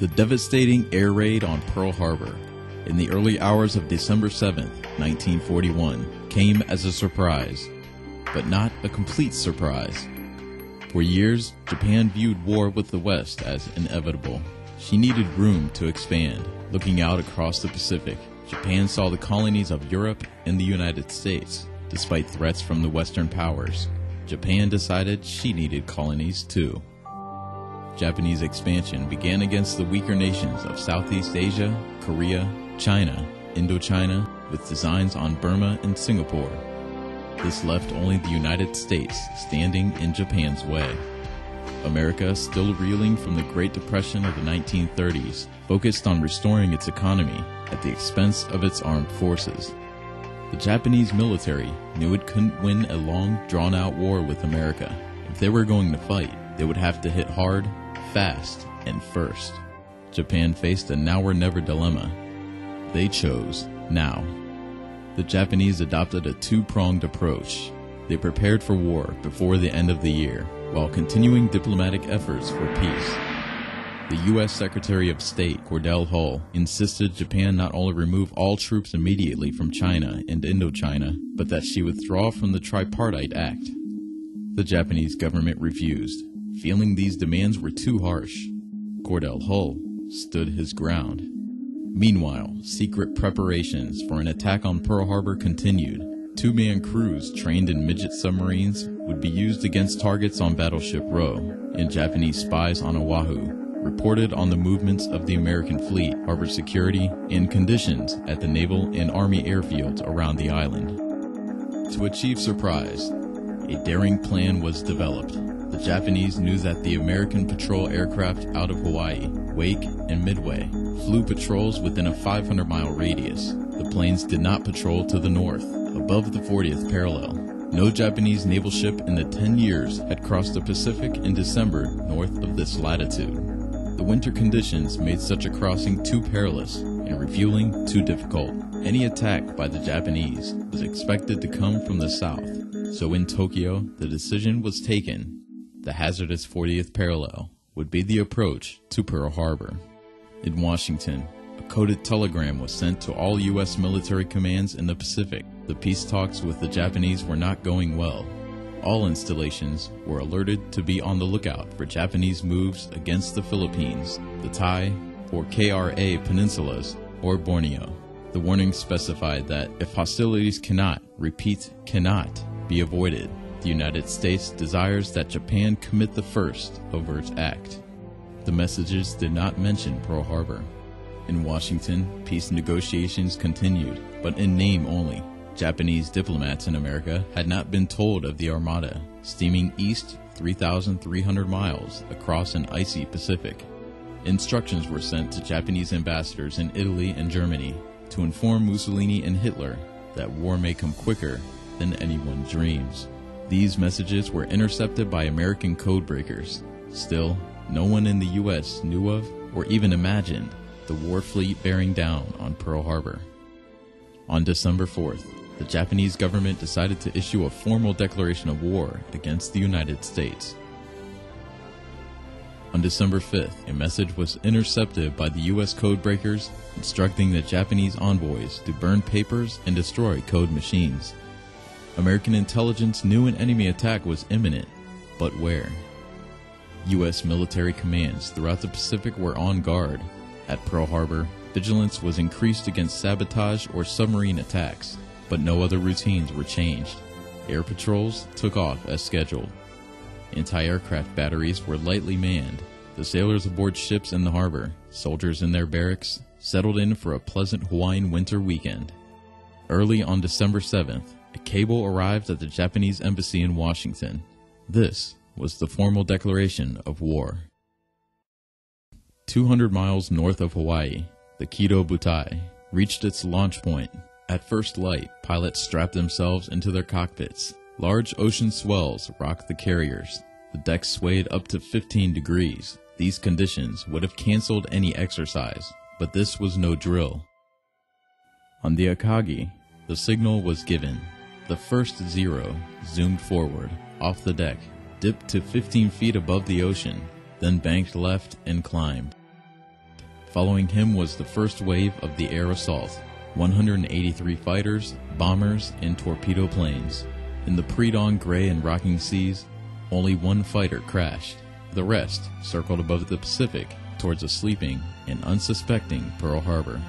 The devastating air raid on Pearl Harbor in the early hours of December 7, 1941, came as a surprise, but not a complete surprise. For years, Japan viewed war with the West as inevitable. She needed room to expand. Looking out across the Pacific, Japan saw the colonies of Europe and the United States. Despite threats from the Western powers, Japan decided she needed colonies too. Japanese expansion began against the weaker nations of Southeast Asia, Korea, China, Indochina, with designs on Burma and Singapore. This left only the United States standing in Japan's way. America, still reeling from the Great Depression of the 1930s, focused on restoring its economy at the expense of its armed forces. The Japanese military knew it couldn't win a long, drawn out war with America. If they were going to fight, they would have to hit hard, fast, and first. Japan faced a now or never dilemma. They chose now. The Japanese adopted a two pronged approach. They prepared for war before the end of the year, while continuing diplomatic efforts for peace. The U.S. Secretary of State, Cordell Hull, insisted Japan not only remove all troops immediately from China and Indochina, but that she withdraw from the Tripartite Pact. The Japanese government refused, feeling these demands were too harsh. Cordell Hull stood his ground. Meanwhile, secret preparations for an attack on Pearl Harbor continued. Two man crews trained in midget submarines would be used against targets on Battleship Row, and Japanese spies on Oahu reported on the movements of the American fleet, harbor security, and conditions at the naval and army airfields around the island. To achieve surprise, a daring plan was developed. The Japanese knew that the American patrol aircraft out of Hawaii, Wake and Midway, flew patrols within a 500 mile radius. The planes did not patrol to the north, above the 40th parallel. No Japanese naval ship in the 10 years had crossed the Pacific in December north of this latitude. The winter conditions made such a crossing too perilous and refueling too difficult. Any attack by the Japanese was expected to come from the south, so in Tokyo, the decision was taken. The hazardous 40th parallel would be the approach to Pearl Harbor. In Washington, a coded telegram was sent to all U.S. military commands in the Pacific. The peace talks with the Japanese were not going well, all installations were alerted to be on the lookout for Japanese moves against the Philippines, the Thai, or KRA peninsulas, or Borneo. The warning specified that if hostilities cannot, repeat, cannot, be avoided, the United States desires that Japan commit the first overt act. The messages did not mention Pearl Harbor. In Washington, peace negotiations continued, but in name only. Japanese diplomats in America had not been told of the Armada, steaming east 3,300 miles across an icy Pacific. Instructions were sent to Japanese ambassadors in Italy and Germany to inform Mussolini and Hitler that war may come quicker than anyone dreams. These messages were intercepted by American codebreakers. Still, no one in the U.S. knew of or even imagined the war fleet bearing down on Pearl Harbor. On December 4th, the Japanese government decided to issue a formal declaration of war against the United States. On December 5th, a message was intercepted by the U.S. codebreakers instructing the Japanese envoys to burn papers and destroy code machines. American intelligence knew an enemy attack was imminent, but where? U.S. military commands throughout the Pacific were on guard. At Pearl Harbor, vigilance was increased against sabotage or submarine attacks but no other routines were changed. Air patrols took off as scheduled. Anti aircraft batteries were lightly manned. The sailors aboard ships in the harbor, soldiers in their barracks, settled in for a pleasant Hawaiian winter weekend. Early on December 7th, a cable arrived at the Japanese embassy in Washington. This was the formal declaration of war. 200 miles north of Hawaii, the Kido Butai reached its launch point at first light, pilots strapped themselves into their cockpits. Large ocean swells rocked the carriers. The deck swayed up to 15 degrees. These conditions would have canceled any exercise, but this was no drill. On the Akagi, the signal was given. The first zero zoomed forward, off the deck, dipped to 15 feet above the ocean, then banked left and climbed. Following him was the first wave of the air assault 183 fighters, bombers, and torpedo planes. In the pre dawn gray and rocking seas, only one fighter crashed. The rest circled above the Pacific towards a sleeping and unsuspecting Pearl Harbor.